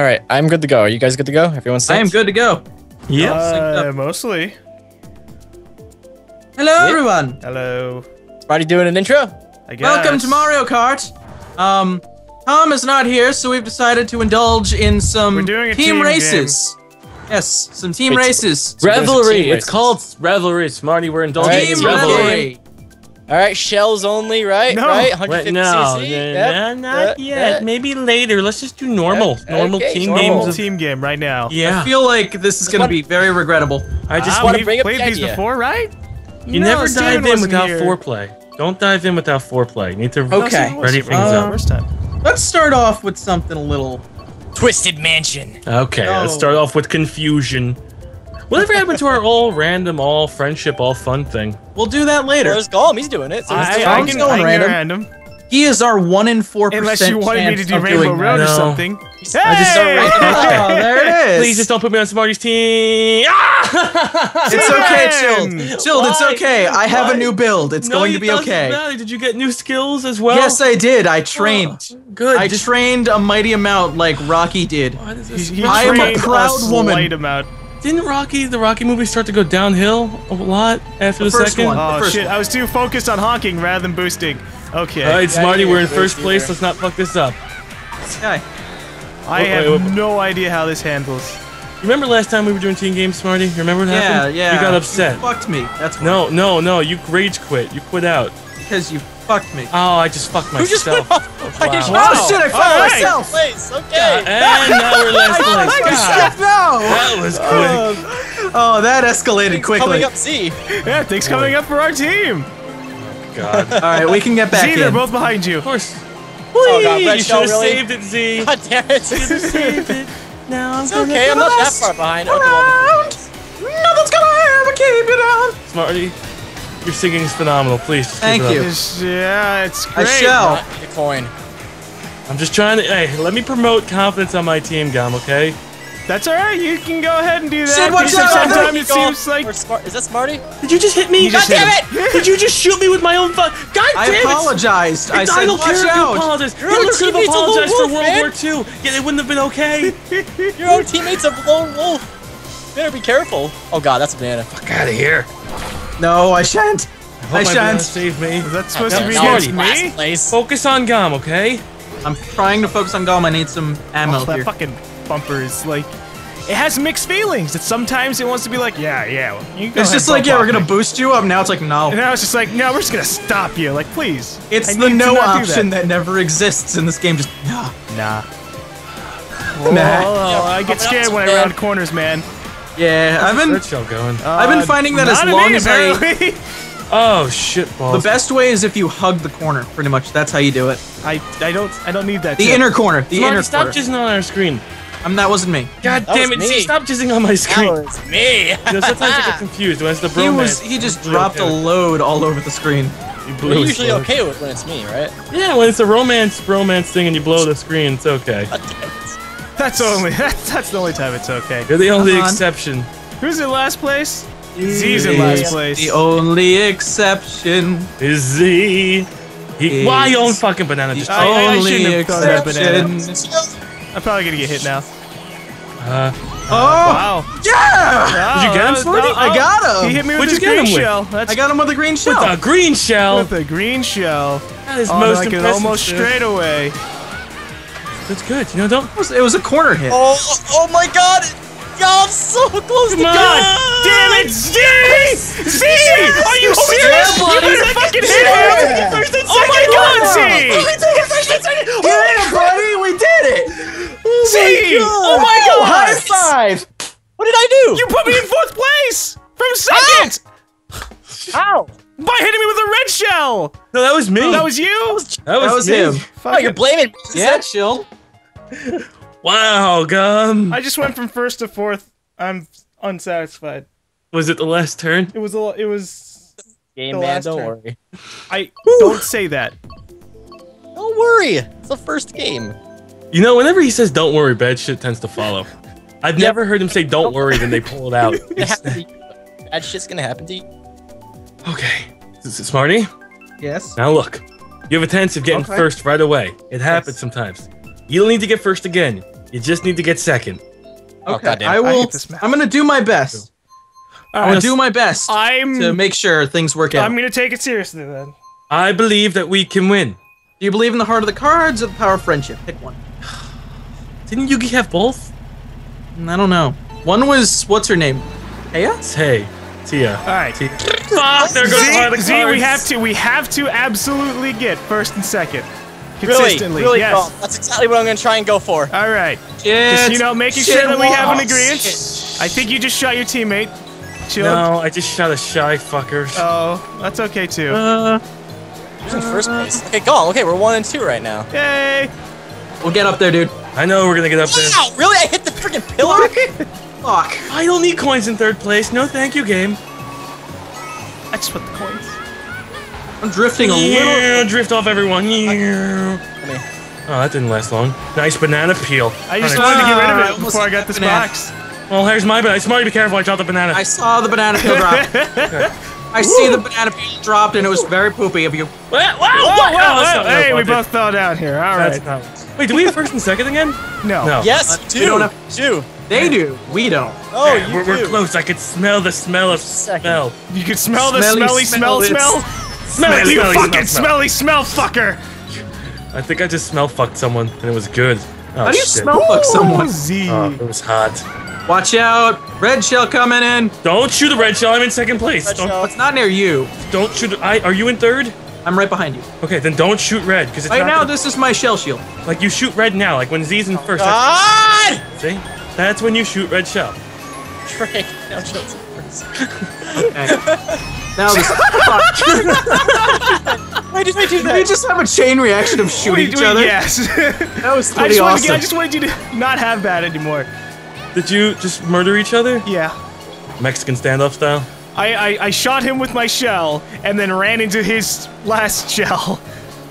All right, I'm good to go. Are you guys good to go? Everyone's I am good to go. Yep. Uh, mostly. Hello, Yeah. everyone. Hello. Somebody doing an intro? I guess. Welcome to Mario Kart. Um, Tom is not here, so we've decided to indulge in some We're doing a team, team races. Yes, some team Wait, races. Revelry. team It's races. called Revelry. Smarty, we're indulging Alright, in Team it's Revelry. Revelry. All right, shells only, right? No. Right? Wait, 150 no, cc. no, Yep. no, not Yeah, yet. yeah. Maybe later. Let's just do normal, Yeah, normal okay, team normal. games. Normal team game right now. yeah, I feel like this is going to be very regrettable. I just Ah, wanna bring up played the these before, right? you No, never Steven dive in without here. foreplay. Don't dive in without foreplay. You need to Okay. ready things Uh, up. First time. Let's start off with something a little. Twisted Mansion. Okay, let's start off with confusion. Whatever happened to our all random, all friendship, all fun thing? We'll do that later. Where's Golem? He's doing it. So he's I, doing I I'm can, going I random. random. He is our one in four percent. Unless you wanted me to do Rainbow doing Road that. or No. something. I just don't Hey! Oh, there it is. Please just don't put me on Smarty's team. Ah! It's okay, Steven! chilled. Chilled, it's okay. I have Why? a new build. It's No, going to be doesn't okay. matter. Did you get new skills as well? Yes, I did. I trained. Good. I trained a mighty amount like Rocky did. He, he I am a proud slight woman. amount. Didn't Rocky, the Rocky movie, start to go downhill a lot after the, The first second? one. Oh first shit! one. I was too focused on honking rather than boosting. Okay. All right, Smarty, yeah, we're in first place. Let's not fuck this up. Okay. I have wait, wait. no idea how this handles. You remember last time we were doing team games, Smarty? You remember what Yeah, happened? yeah. You got upset. You fucked me. That's why. No, no, no. You rage quit. You quit out. Because you fucked me. Oh, I just fucked Who just myself. went off? I Wow. just Oh shit! I found All right. myself. Place. Okay. and now we're last place. Oh, God, shit, no. that was oh, quick. Oh, that escalated Things quickly. Coming up C. Yeah, things coming up for our team. God. All right, we can get back See, they're both behind you. Of course. Please. Oh, God, Red you Shell, should have really? saved it, Z. God damn it. saved it. Now I'm It's okay. I'm not that far behind. Okay, well, Nothing's gonna ever keep you down. Smarty, your singing is phenomenal. Please, just keep Thank it you. It's- yeah, it's great. I shall. not a coin. I'm just trying to. Hey, let me promote confidence on my team, Gum. Okay. That's all right. You can go ahead and do that. Sid, watch Except out! sometimes it seems like Is that Smarty? Did you just hit me? You God hit damn him. it! Did you just shoot me with my own fun? God I damn it! apologized. I I said, don't watch care if you out. apologize. Your Hitler could have lone apologized for wolf, World man. War II. Yeah, it wouldn't have been okay. Your own teammate's a lone wolf. Better be careful. Oh god, that's a banana. Fuck out of here. No, I shan't. I Hope my shan't. Save me. is that supposed to be no, against me? place. Focus on Gum, okay? I'm trying to focus on Golem. I need some ammo Oh, that here. fucking bumper is like. It has mixed feelings. It's sometimes it wants to be like, yeah, yeah. well, you It's just like, yeah, we're off gonna me. boost you up. Now it's like, And no. now it's just like, no, we're just gonna stop you. Like, please. It's I the no option that. that never exists in this game. Just no. Nah. Nah. Oh, I get scared when I round corners, man. Yeah, I've been Third shell going. I've been finding that as long me, as I apparently. Oh shit balls. the best way is if you hug the corner. Pretty much, that's how you do it. I, I don't I don't need that. The tip. inner corner. The Smarty, inner stop corner. jizzing on our screen. Um, that wasn't me. God That damn it, Z, me. stop jizzing on my That screen. was me. You know, sometimes I get confused when it's the He was. He just dropped a load all over the screen. You blew We're usually load. okay with when it's me, right? Yeah, when it's a romance romance thing and you blow the screen, it's okay. God damn it. That's only that's, that's the only time it's okay. You're the only Come on. exception. Who's in last place? Z's in last place. The only exception. Is Z. He, Is why you own fucking banana? Just, the I- I only shouldn't have thrown that banana. exception. I'm probably gonna get hit now. uh, Oh, Wow. yeah! Did you get him, Oh, Smarty? oh, I got him. He hit me with What'd his you get green him with? shell. That's I got him with a green shell. with a green shell. with a green shell. That is Oh, most like an impressive. almost straight away. That's good. You know, don't. It was, it was a corner hit. Oh, oh my god! Yo, I'm so close to Come on. God! Damn it, Z! Z! Are you serious? You buddy. better fucking hit him! Oh my god, Z! Yeah, buddy, we did it. Z! Oh my god! Oh High five. What did I do? You put me in fourth place! From ah! second! How? By hitting me with a red shell! No, that was me. That was you? That was, That was me. him. Oh, you're blaming me. Yeah, chill. Wow, gum. I just went from first to fourth. I'm unsatisfied. Was it the last turn? It was a lo- it was Game The man, last don't turn. worry. I don't say that. Don't worry. It's the first game. You know, whenever he says "Don't worry," bad shit tends to follow. I've never heard him say "Don't worry," then they pull it out. It's gonna happen to you. Bad shit's gonna happen to you. okay, this is Smarty. Yes. Now look, you have a chance of getting Okay. first right away. It happens Yes. sometimes. You don't need to get first again. You just need to get second. Oh, Okay, goddamn. I I will. hate this map. I'm gonna do my best. All I'm gonna do my best I'm. to make sure things work out. I'm gonna take it seriously then. I believe that we can win. do you believe in the heart of the cards or the power of friendship? Pick one. Didn't Yugi have both? Mm, I don't know. One was what's her name? Aya? Hey, Tia. All right. Tia. Fuck, there goes one of the Z, Z, we have to, we have to absolutely get first and second, Really, consistently. really, yes. Carl, That's exactly what I'm gonna try and go for. All right. Shit. Just you know, making sure that we have an walls. agreement. I think you just shot your teammate. Chill. No, I just shot a shy fucker. Oh, that's okay too. Uh, Who's in first place? Okay, go. Okay, we're one and two right now. Yay! we'll get up there, dude. I know we're gonna get up there. Wow, really? I hit the freaking pillar? Fuck. I don't need coins in third place. No, thank you, game. I just put the coins. I'm drifting a little. Drift off everyone. Yeah. Oh, that didn't last long. Nice banana peel. I just wanted to get rid Ah, of it before I got this banana. box. Well, here's my banana. Smarty, be careful. I dropped the banana. I saw the banana peel drop. I see the banana peel dropped, and it was very poopy of you. Wow, wow, Whoa, whoa, whoa, not Hey, we both fell down here. All did. right. Not- Wait, do we have first and second again? No. No. Yes, Uh, two. we don't have- two. They do. We don't. Oh, Yeah, you we're, do. we're close. I could smell the smell of Second. smell. You could smell the Smelly smelly smell smell smell. Smelly, You smelly, fucking smell, smelly smell fucker. I think I just smell fucked someone, and it was good. Oh, How do you shit. smell fuck someone? Z. Oh, it was hot. Watch out. Red shell coming in. Don't shoot the red shell. I'm in second place. Red Don't, shell. It's not near you. don't shoot. I are you in third? I'm right behind you. Okay, then don't shoot red because it's Right not now, gonna- this is my shell shield. like you shoot red now. Like when Z's in first. God! that's- see, that's when you shoot red shell. Drake. Now Chelsea first. Okay. now this. Why did I do we just have a chain reaction of We- shooting each we- other. Yes. That was I pretty just, awesome. to, I just wanted you to not have that anymore. Did you just murder each other? Yeah. Mexican standoff style. I, I, I shot him with my shell and then ran into his last shell.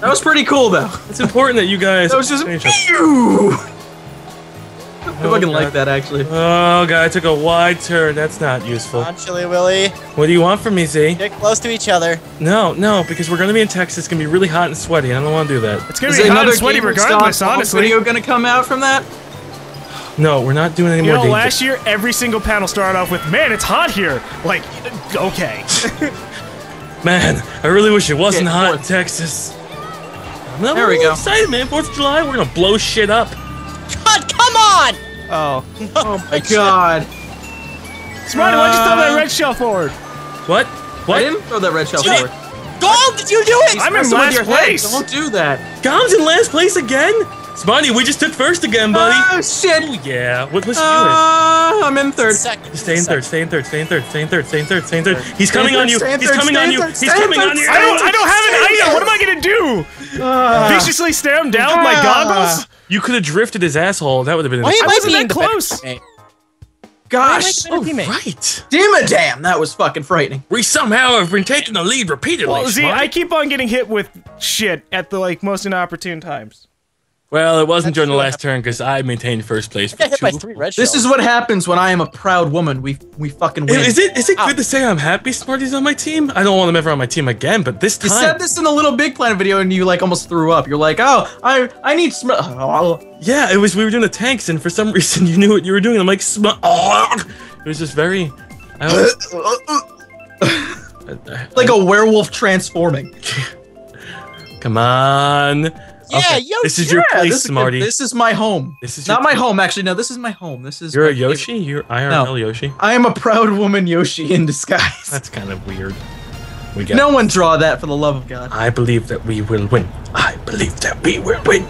that was pretty cool, though. It's important that you guys. That was just. finish up. Pew! I Oh, fucking like that, actually. Oh god, I took a wide turn. That's not useful. Come on, Chili Willy. What do you want from me, Z? Get close to each other. No, no, because we're gonna be in Texas. It's gonna be really hot and sweaty. I don't want to do that. It's gonna Is be hot another and sweaty Gamer regardless, Stop honestly. video gonna come out from that? No, we're not doing any You more know, danger. last year every single panel started off with, "Man, it's hot here." Like, okay. Man, I really wish it wasn't Okay, hot in fourth. Texas. No, There we we're go. Excited, man! Fourth of July, we're gonna blow shit up. God, come on! Oh, Oh my god. Smarty, why'd you throw that Uh, red shell forward? What? I didn't throw that red shell Shit. forward. Gold, did you do it? I'm in Press it with last your head. place. Don't do that. Gom's in last place again. Smarty, we just took first again, buddy. Oh shit. oh yeah. What was you Uh, I'm in third. Second. Stay in third, stay in third, stay in third, stay in third, stay in third, stay in third. He's coming third, on you. He's third, coming on you. third, He's coming third, on you. stay I don't, I don't have an item. What am I gonna do? Uh, Viciously stare him down with my goggles? You could have drifted his asshole. That would have been. Why am I I, wasn't being that close. gosh. Why am I the better teammate? right. Damn it, damn. That was fucking frightening. We somehow have been taking the lead repeatedly. Well, see, I keep on getting hit with shit at the like most inopportune times. Well, it wasn't That's during the what last turn because I maintained first place I for got hit by two. three red This shells. is what happens when I am a proud woman. We we fucking win. Is it is it Ow. good to say I'm happy Smarty's on my team? I don't want him ever on my team again, but this You time, said this in the Little Big Planet video and you like almost threw up. You're like, oh, I I need sm. yeah, it was we were doing the tanks, and for some reason you knew what you were doing. I'm like, Sm- oh. it was just very. I always, like a werewolf transforming. come on. Yeah, Okay, Yoshi. This is your place, this is good. Smarty. This is my home. This is Not your my place. home, actually. No, this is my home. This is. You're a Yoshi. You're IRL Yoshi. I am a proud woman Yoshi in disguise. That's kind of weird. We get. No one draw that for the love of God. I believe that we will win. I believe that we will win.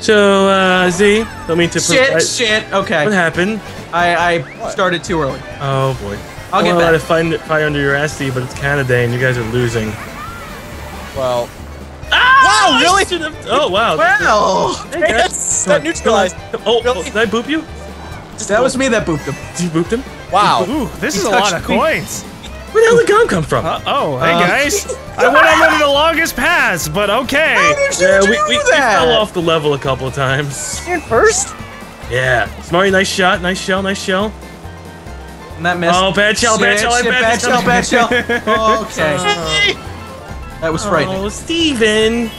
So, uh, Z, don't mean to. Shit, I- shit. Okay. What happened? I I started too early. Oh boy. I'll get well, back. to find it fire under your ass, Z, but it's Canada Day and you guys are losing. Well! Wow, really? Oh wow. Well, Hey, guys. yes, that neutralized. come on. Oh, oh, did I boop you? Just that was me that booped him. Did you boop him? Wow. Ooh, this He is a lot of me. coins. Where the hell did Gom come from? Uh, oh, hey Uh, guys. I went on one of the longest paths, but okay. yeah, we, do we, we that? fell off the level a couple of times. You're first? Yeah. Smarty, nice shot, nice shell, nice shell. And that missed. Oh, bad shell, bad Shit, shell, I shit, bad this shell, bad comes- shell. Okay, that was frightening. Oh, Steven.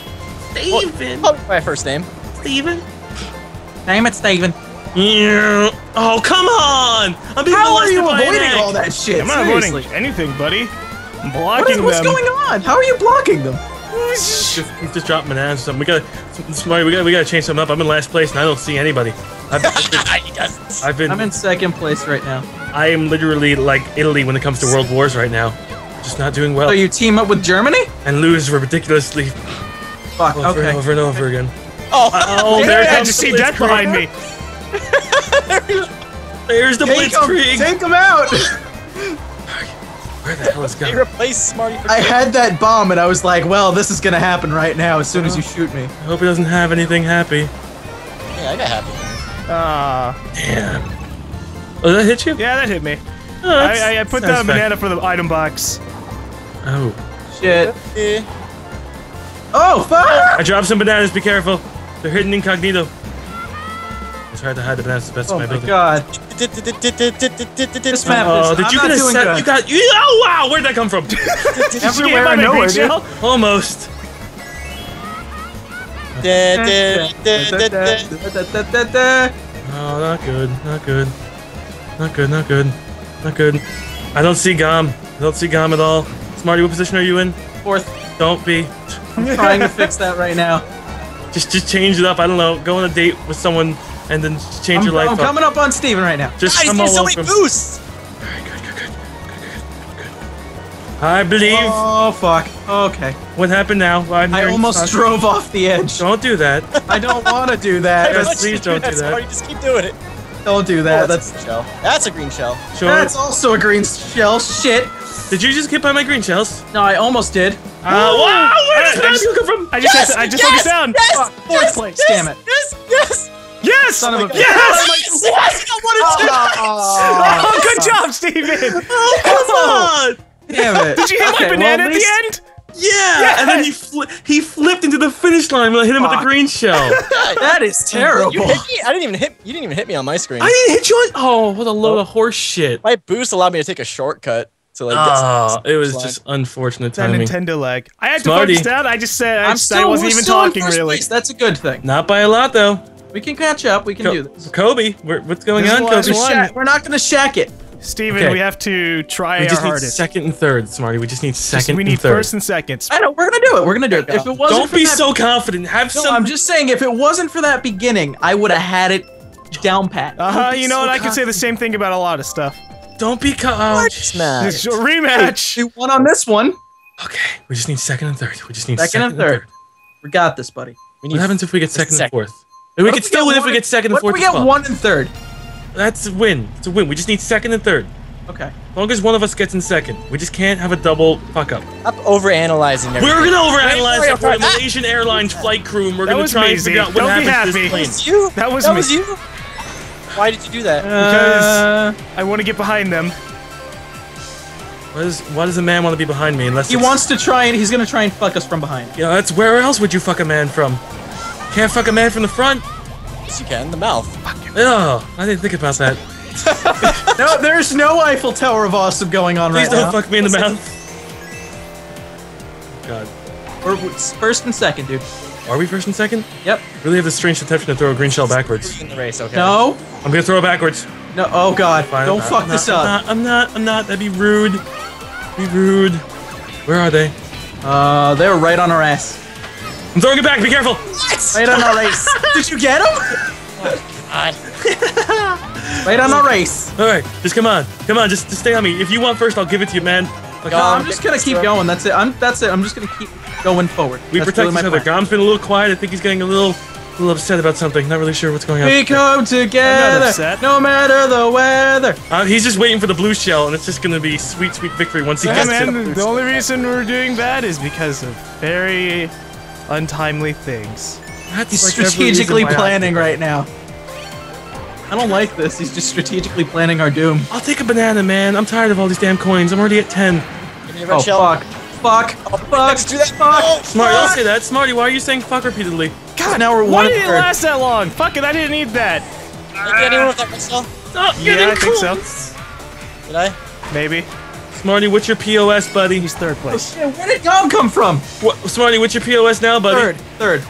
Steven. Call my first name. Steven. Name it, Steven. Yeah. Oh, come on! I'm being How are you avoiding egg. all that shit? I'm not Seriously. avoiding anything, buddy. I'm blocking is, what's them. going on? How are you blocking them? Just, just drop an or something. We gotta, Smarty, we gotta, we gotta change something up. I'm in last place and I don't see anybody. I've, I've been, I've been I'm in second place right now. I am literally like Italy when it comes to world wars right now. Just not doing well So you team up with Germany? and lose ridiculously Fuck. over okay. and over and over again. Oh, Oh, Yeah, there I comes just see death behind me. There's the Take him, blitzkrieg. take him out! Where the hell is they replaced Smarty for I had that bomb and I was like, well, this is gonna happen right now as soon as you shoot me. I hope he doesn't have anything happy. Yeah, I got happy. Ah, Damn. Oh, did that hit you? yeah, that hit me. Oh, I, I, I put down a banana for the item box. Oh. Shit. Eh. Oh, fuck! I dropped some bananas. Be careful. They're hidden incognito. I tried to hide the bananas as best Oh as my my god. This map Oh, is- did I'm you not get a doing set? good. You got. You, oh wow! Where'd that come from? Everywhere get and my nowhere, big? Almost. Oh, not good. Not good. Not good. Not good. Not good. I don't see Gom. I don't see Gom at all. Smarty, what position are you in? Fourth. Don't be. Trying to fix that right now. Just, just change it up. I don't know. Go on a date with someone and then just change I'm, your life I'm up. coming up on Steven right now. Just Guys, come there's all so many boosts. Alright, good, good, good. I believe. Oh, fuck. Okay. What happened now? I'm I almost talk- drove off the edge. Don't do that. I don't want to do that. Yes, That's- please don't do that. Smarty, just keep doing it. don't do Oh, that. that's, That's a shell. That's a green shell. Sure. that's also a green shell. Shit. Did you just get by my green shells? No, I almost did. Uh, wow! Where I did just- you come from? I just had to, I just focused down. Yes! Fuck, fourth yes, place, yes, damn it. Yes! Yes! Yes! Son of a bitch. Yes! Yes! I wanted to. Oh, Oh, good job, Steven! Oh, come on! damn it. Did you hit Okay, my banana at at least- the end? Yeah, and then he fli- he flipped into the finish line when I hit him with the green shell. That is terrible. You hit me? I didn't even hit. You didn't even hit me on my screen. I didn't hit you on. Oh, what a load of horse shit. My boost allowed me to take a shortcut to like. Oh, get it was line. just unfortunate timing. That. Nintendo lag. I had to Smarty. focus down. I just said I, I'm just, still, I wasn't we're even still in talking first really. place. That's a good thing. Not by a lot though. We can catch up. We can Co- do this. Kobe, where, what's going This on, Kobe? one. We're not gonna shack it. Steven, Okay. we have to try We our just need hardest. second and third, Smarty. We just need second. Just- second we and need third. first and seconds. I know. We're gonna do it. We're gonna do it. If it wasn't Don't for be that- so confident. Have No, some. I'm just saying. If it wasn't for that beginning, I would have had it down pat. Uh huh. You know so what? I can say the same thing about a lot of stuff. Don't be. Co- oh, jeez. Smash. It's a rematch. We won on this one. Okay, we just need second and third. We just need Second and third. We got this, buddy. We What happens if we get second and fourth? And we could still win if we get second and what fourth. if we get well. one and third? That's a win. It's a win. We just need second and third. Okay. As long as one of us gets in second, we just can't have a double fuck up. Stop overanalyzing everything. We're gonna overanalyze Wait, it. We're a wait, wait. Malaysian Airlines flight crew, and we're That gonna try me, and figure out what Don't be happens to happy. this plane. That was you. That was that me. was you. Why did you do that? Uh, I want to get behind them. Why does, why does a man want to be behind me unless he it's- wants to try and he's gonna try and fuck us from behind. Yeah, that's where else would you fuck a man from? Can't fuck a man from the front. yes, you can. The mouth. Oh, I didn't think about that. No, there's no Eiffel Tower of awesome going on Please right don't fuck me in the mouth. God, We're we're first and second, dude. Are we first and second? Yep. Really have the strange temptation to throw a green shell backwards. In the race. Okay. No. I'm gonna throw it backwards. No. Oh God. Fine, Don't I'm fuck not- this I'm up. Not, I'm not. I'm not. That'd be rude. Be rude. Where are they? Uh, they're right on our ass. I'm throwing it back. Be careful. Right on our race. Did you get him? Oh, God. Right on our race. All right, just come on, come on, just, just stay on me. If you want first, I'll give it to you, man. Gom, I'm just gonna keep going. That's it. I'm that's it. I'm just gonna keep going forward. We that's protect really each other. Gom's been a little quiet. I think he's getting a little a little upset about something. Not really sure what's going on. We come together, no matter the weather. Uh, he's just waiting for the blue shell, and it's just going to be sweet, sweet victory once he yeah, gets man. The only reason we're doing that is because of very untimely things. That's he's like strategically planning right now. I don't like this. He's just strategically planning our doom. I'll take a banana, man. I'm tired of all these damn coins. I'm already at 10. You're oh, chill. fuck. Fuck. Oh, fuck. Do that. Fuck. Oh, Smarty, fuck. don't say that. Smarty, why are you saying fuck repeatedly? God, now we're one. Why did it last that long? Fuck it, I didn't need that. Did anyone with that whistle? Uh, oh, yeah, I think so. Did I? Maybe. Smarty, what's your POS, buddy? He's third place. Oh, where did Dom come from? What, Smarty, what's your POS now, buddy? Third. Third.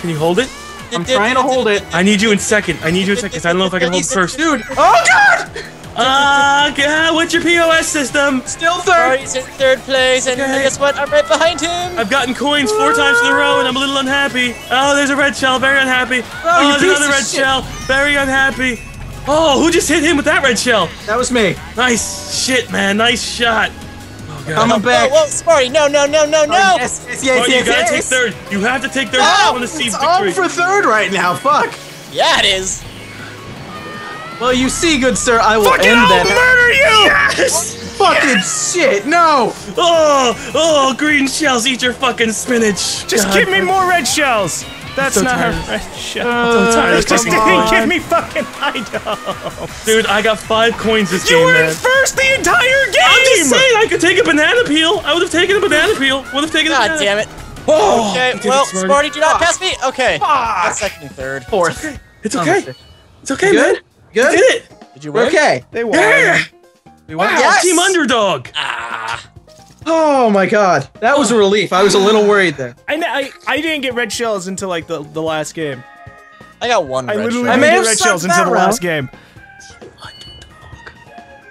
Can you hold it? I'm trying to hold it. I need you in second. I need you in second. I don't know if I can hold first. Dude! Oh, God! Uh, God, what's your POS system? Still third. He's in third place, and Okay. guess what? I'm right behind him. I've gotten coins four times in a row, and I'm a little unhappy. Oh, there's a red shell. Very unhappy. Oh, you there's another red shit. shell. Very unhappy. Oh, who just hit him with that red shell? That was me. Nice shit, man. Nice shot. Oh, God. Coming back. Whoa, whoa, Smarty, no, no, no, no, no. Yes, yes, yes, Oh, you yes, gotta yes. take third. You have to take third. Oh, I want to see it's victory. on for third right now. Fuck. Yeah, it is. Well, you see, good sir, I will Fucking end I'll that. murder you! Yes! Fucking shit, no! Oh, oh, green shells, eat your fucking spinach. Just God. give me more red shells. That's so not tired. a red shell. so uh, tired Just didn't give me fucking items. Dude, I got five coins this You game, were man. in first the entire game. I'm just saying, I could take a banana peel. I would have taken a banana peel. Would have taken a banana! God damn it. Oh, Okay, you did it, well, Smarty. Smarty, do not pass me. Okay. Fuck. That's second and third. Fourth. It's okay. It's okay, Good? man. Good? You did it. Did you We're win? okay. They won. Yeah. We Wow, won. Yes! team underdog. Ah. Oh my god. That was a relief. I was a little worried there. I, I I didn't get red shells until like the, the last game. I got one I red literally shell. I may didn't have get red shells until that the last round. game.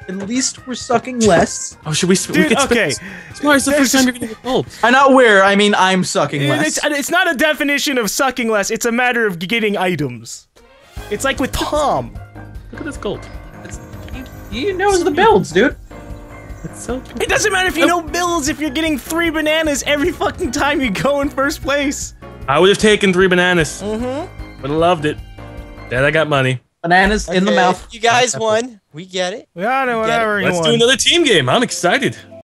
At least we're sucking less. Oh, should we? we Dude, could okay. this. Smart, it's the first time you're gonna get gold. I'm not where, I mean I'm sucking It's, less. it's not a definition of sucking less. It's a matter of getting items. It's like with Tom. Look at this gold. it's You know the builds, dude. It's so cool. It doesn't matter if you know bills if you're getting three bananas every fucking time you go in first place. I would have taken three bananas. Mm-hmm. Would have loved it. Dad, I got money. Bananas in the mouth. You guys won. We get it. Yeah, no, whatever you Let's want. do another team game. I'm excited.